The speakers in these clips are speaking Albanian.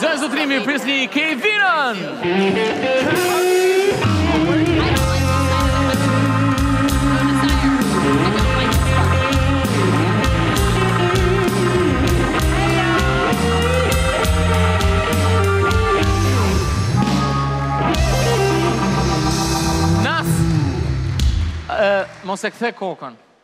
Zë zotërimi, prisni Kevinën! Mos e kthe kokën.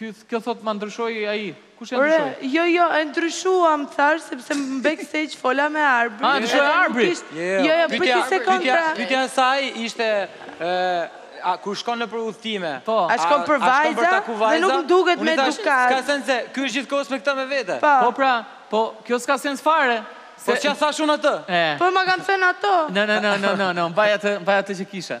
Kjo thot ma ndryshoi ai, kush e ndryshoi? Ore, jo jo, e ndryshuam thash sepse në backstage që fola me Arbrin. A ndryshoi Arbri? Jo jo, prit një sekond pra. Pyetja e saj ishte a kur shkon nëpër udhëtime? Po. A shkon për vajza? Dhe nuk më duket me edukatë. Unë i thash, s'ka sens se ky është gjithkohës me këta me vete. Po pra, po kjo s'ka sens fare. Po çka thash unë atë? Po ma kanë thënë ato. No no no no no no, mbaj atë, mbaj atë që kishe.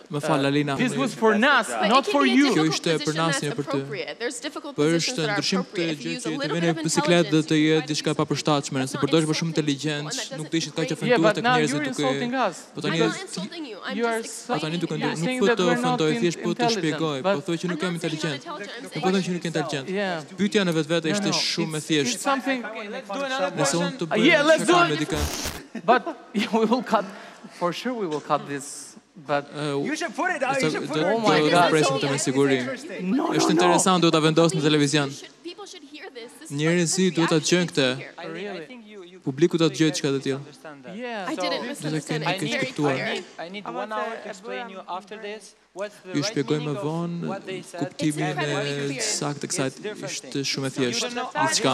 Më fal Alina. This was for Nas, not for you. Kjo ishte për Nasin jo për ty. Po është ndryshim të gjë që të vjen në bisiklet dhe të jetë diçka e papërshtatshme, nëse përdorësh më shumë inteligjencë, nuk do ishit kaq ofenduar tek njerëzit duke. Po tani Po tani duke ndër, nuk po të ofendoj, thjesht po të shpjegoj, po thuaj që nuk jam inteligjent. Nuk po them që nuk je inteligjent. Pyetja në vetvete ishte shumë e thjeshtë. Nëse unë të bëj shaka me dikë. But we will cut. For sure we will cut this. Do të presim të me siguri. Është interesant, duhet ta vendosësh në televizion. Njerëzit duhet ta dëgjojnë këtë. Publiku do të dëgjojë diçka të tillë. Do të kemi të kuptuar. Ju shpjegoj më vonë kuptimin e saktë të kësaj. Është shumë e thjeshtë. Gjithçka.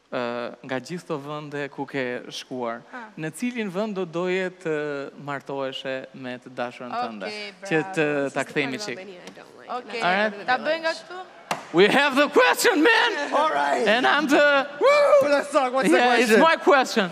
nga gjithë këto vende ku ke shkuar, në cilin vend do doje të martoheshe me të dashurën tënde? Që të ta kthejmë çik. Okej, bravo. Ta bëj nga këtu? We have the question, man. All right. And I'm the Woo! It's my question.